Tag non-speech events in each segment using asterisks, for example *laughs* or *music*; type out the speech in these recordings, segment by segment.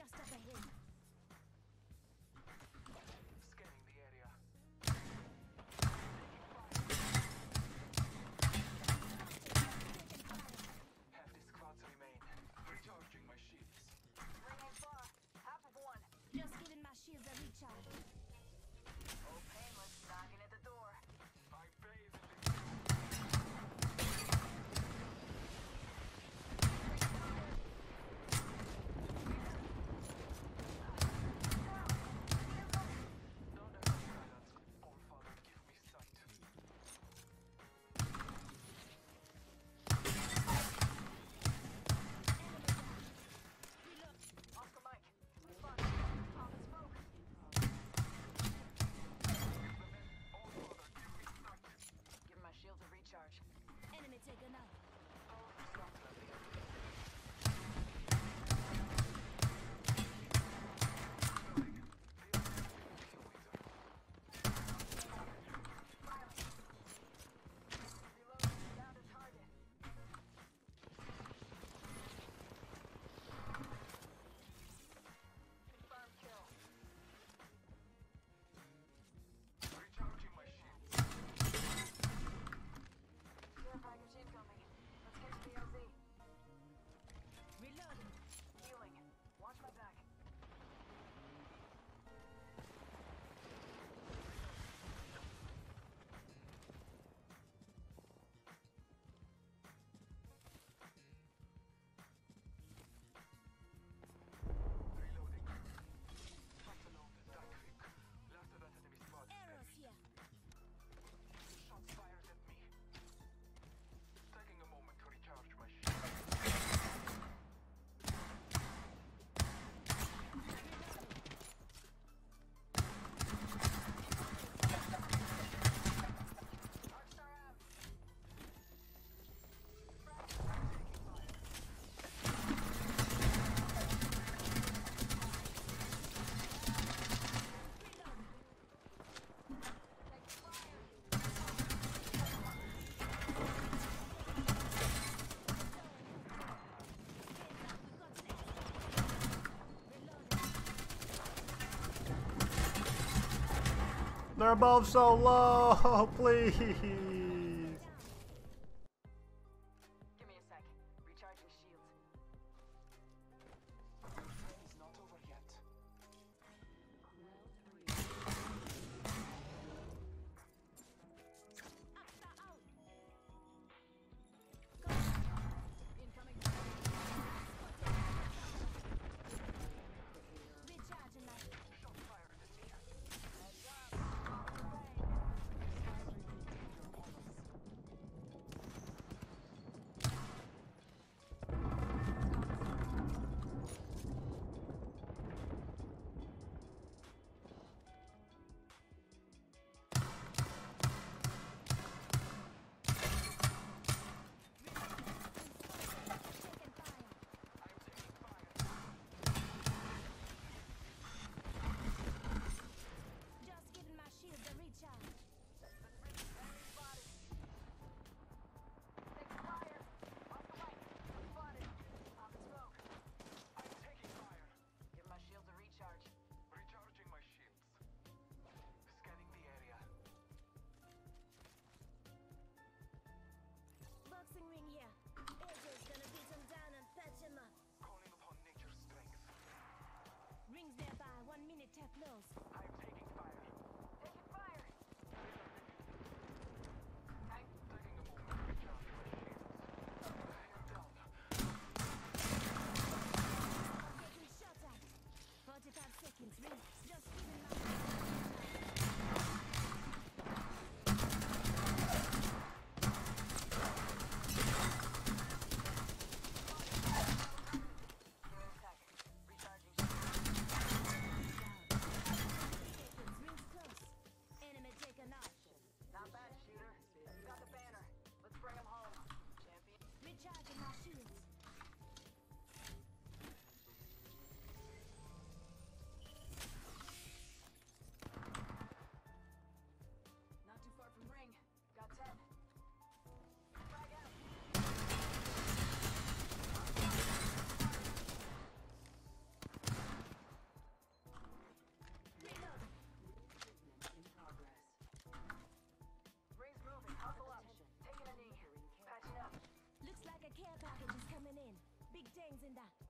Just up ahead. They're both so low, *laughs* please. One Package is coming in. Big things in that.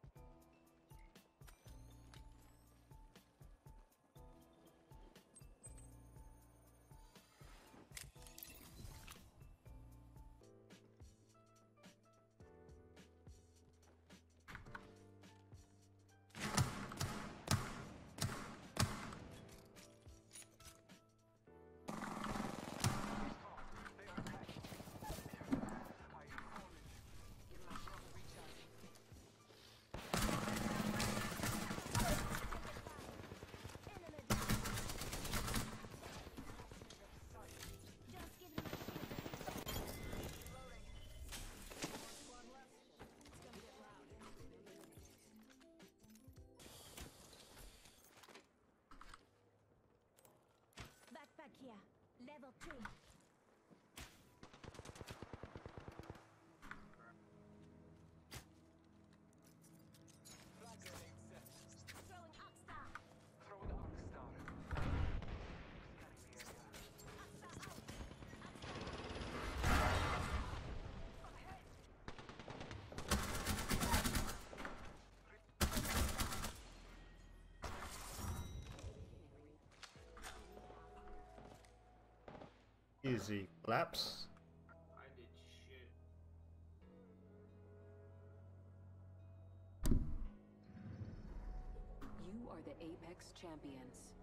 Two. Easy collapse. You are the Apex Champions.